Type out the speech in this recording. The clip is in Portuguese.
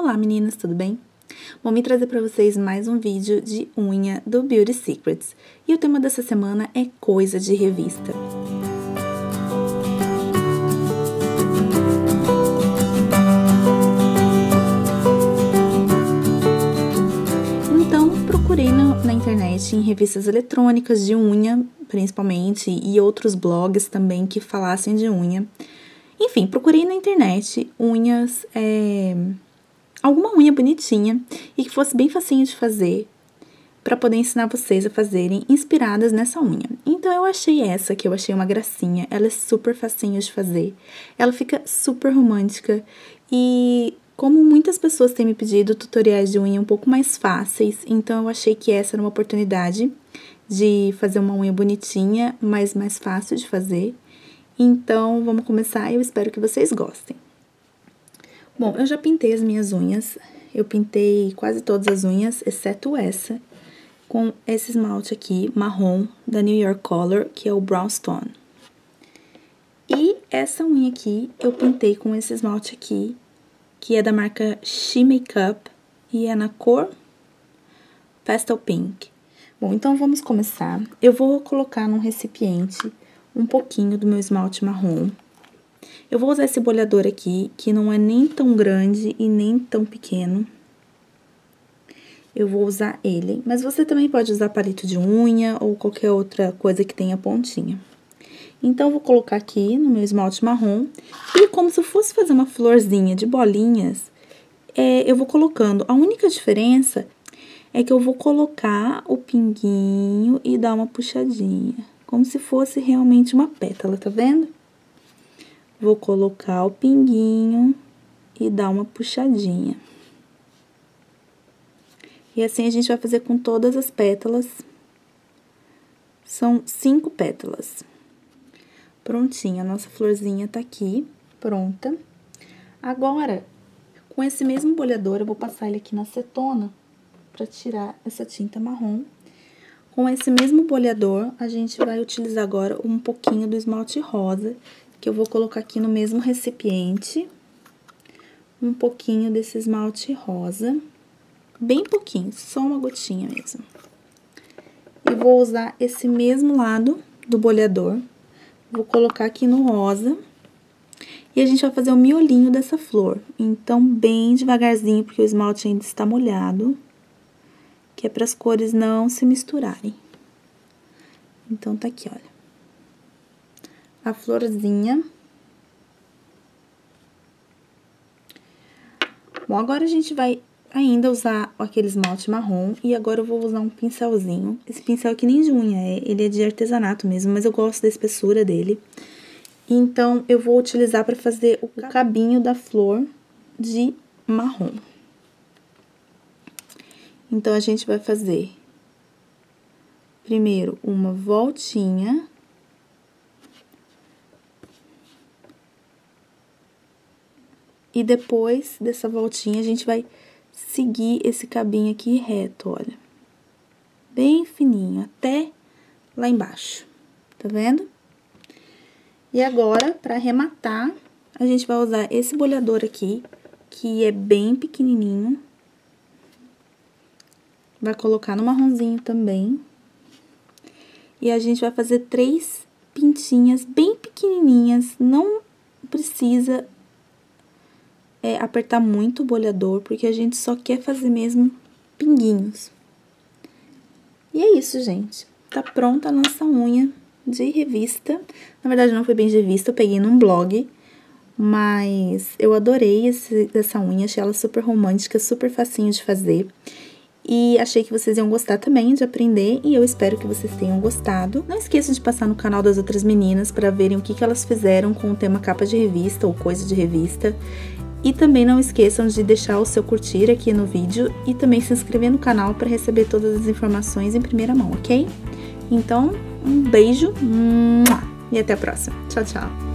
Olá meninas, tudo bem? Vou me trazer para vocês mais um vídeo de unha do Beauty Secrets. E o tema dessa semana é coisa de revista. Então, procurei na, na internet, em revistas eletrônicas de unha, principalmente, e outros blogs também que falassem de unha. Enfim, procurei na internet unhas, é, alguma unha bonitinha e que fosse bem facinho de fazer para poder ensinar vocês a fazerem inspiradas nessa unha. Então eu achei essa, que eu achei uma gracinha, ela é super facinho de fazer, ela fica super romântica e como muitas pessoas têm me pedido tutoriais de unha um pouco mais fáceis, então eu achei que essa era uma oportunidade de fazer uma unha bonitinha, mas mais fácil de fazer. Então, vamos começar eu espero que vocês gostem. Bom, eu já pintei as minhas unhas. Eu pintei quase todas as unhas, exceto essa, com esse esmalte aqui, marrom, da New York Color, que é o Brownstone. E essa unha aqui, eu pintei com esse esmalte aqui, que é da marca She Makeup, e é na cor Pastel Pink. Bom, então vamos começar. Eu vou colocar num recipiente um pouquinho do meu esmalte marrom. Eu vou usar esse bolhador aqui, que não é nem tão grande e nem tão pequeno. Eu vou usar ele, mas você também pode usar palito de unha ou qualquer outra coisa que tenha pontinha. Então, vou colocar aqui no meu esmalte marrom e como se eu fosse fazer uma florzinha de bolinhas, é, eu vou colocando. A única diferença é que eu vou colocar o pinguinho e dar uma puxadinha como se fosse realmente uma pétala, tá vendo? Vou colocar o pinguinho e dar uma puxadinha. E assim a gente vai fazer com todas as pétalas. São cinco pétalas. Prontinha, a nossa florzinha tá aqui, pronta. Agora, com esse mesmo bolhador, eu vou passar ele aqui na acetona para tirar essa tinta marrom. Com esse mesmo bolhador, a gente vai utilizar agora um pouquinho do esmalte rosa, que eu vou colocar aqui no mesmo recipiente. Um pouquinho desse esmalte rosa, bem pouquinho, só uma gotinha mesmo. E vou usar esse mesmo lado do bolhador, vou colocar aqui no rosa. E a gente vai fazer o miolinho dessa flor, então bem devagarzinho, porque o esmalte ainda está molhado que é para as cores não se misturarem. Então, tá aqui, olha. A florzinha. Bom, agora a gente vai ainda usar aquele esmalte marrom e agora eu vou usar um pincelzinho. Esse pincel aqui nem de unha, é, ele é de artesanato mesmo, mas eu gosto da espessura dele. Então, eu vou utilizar para fazer o cabinho da flor de marrom. Então, a gente vai fazer primeiro uma voltinha. E depois dessa voltinha, a gente vai seguir esse cabinho aqui reto, olha. Bem fininho, até lá embaixo, tá vendo? E agora, para arrematar, a gente vai usar esse bolhador aqui, que é bem pequenininho, vai colocar no marronzinho também. E a gente vai fazer três pintinhas bem pequenininhas, não precisa é, apertar muito o bolhador, porque a gente só quer fazer mesmo pinguinhos. E é isso, gente. Tá pronta a nossa unha de revista. Na verdade, não foi bem de revista, eu peguei num blog. Mas eu adorei esse, essa unha, achei ela super romântica, super facinho de fazer. E achei que vocês iam gostar também de aprender e eu espero que vocês tenham gostado. Não esqueçam de passar no canal das outras meninas para verem o que, que elas fizeram com o tema capa de revista ou coisa de revista. E também não esqueçam de deixar o seu curtir aqui no vídeo e também se inscrever no canal para receber todas as informações em primeira mão, ok? Então, um beijo e até a próxima. Tchau, tchau!